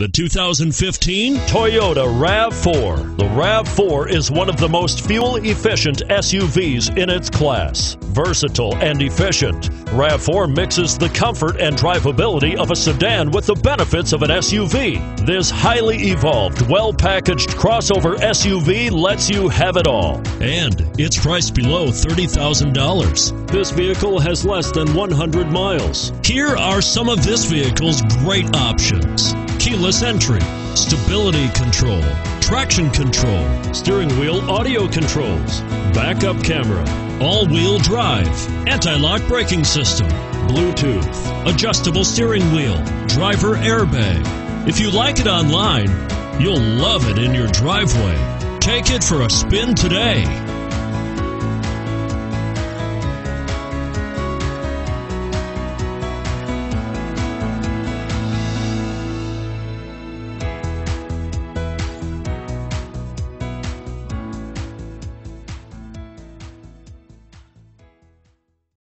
The 2015 Toyota RAV4. The RAV4 is one of the most fuel efficient SUVs in its class. Versatile and efficient, RAV4 mixes the comfort and drivability of a sedan with the benefits of an SUV. This highly evolved, well packaged crossover SUV lets you have it all. And it's priced below $30,000. This vehicle has less than 100 miles. Here are some of this vehicle's great options keyless entry, stability control, traction control, steering wheel audio controls, backup camera, all wheel drive, anti lock braking system, Bluetooth, adjustable steering wheel, driver airbag. If you like it online, you'll love it in your driveway. Take it for a spin today.